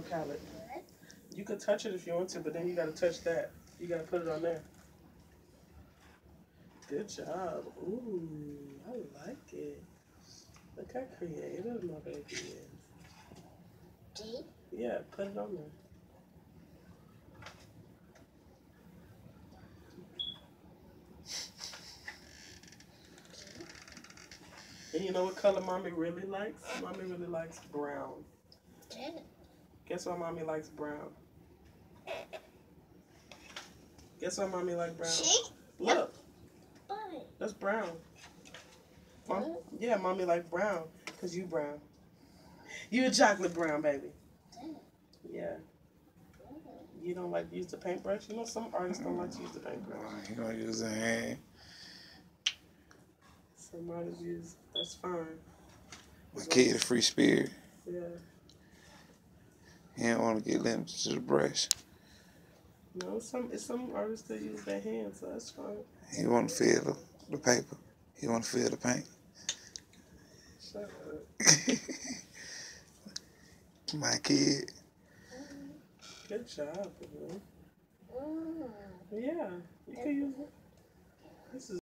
palette. You could touch it if you want to, but then you gotta touch that. You gotta put it on there. Good job. Ooh, I like it. Look how creative my baby is. Deep. Yeah, put it on there. And you know what color mommy really likes? Mommy really likes brown. Deep. Guess why mommy likes brown? Guess why mommy like brown? See? Look, Bye. that's brown. Mom, yeah, mommy like brown, cause you brown. You a chocolate brown, baby. Yeah. You don't like to use the paintbrush? You know some artists don't like to use the paintbrush. You gonna use a hand. Some artists use that's fine. My kid a free spirit. Yeah. He don't want to get limited to the brush. No, some it's some artists that use their hands, so that's fine. He want to feel the, the paper. He want to feel the paint. Shut up. My kid. Good job, boo. Mm. Yeah, you can use it. This is